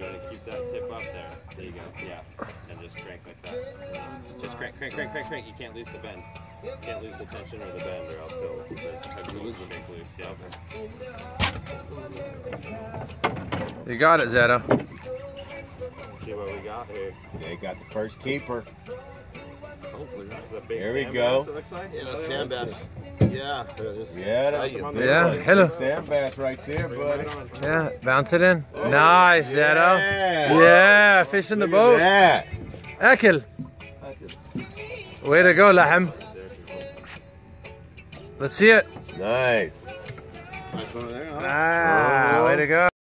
gonna keep that tip up there. There you go. Yeah. And just crank like that. Just crank, crank, crank, crank, crank. You can't lose the bend. You can't lose the tension or the bend, or else they'll the hook will shake loose. Yeah. You got it, Zeta. See what we got here. They got the first keeper. Hopefully, that's a big There we go. bass, It looks like. Yeah, Oh, sand yeah. bass. Yeah. Yeah, that's Hey, Come on, Yeah, hello. sand bass right there, buddy. Yeah, bounce it in. Nice, Zeta. Yeah. Yeah, fish in the Look boat. Yeah. Akil. Way to go, Lahem. Let's see it. Nice. Nice one there, huh? Ah, way to go.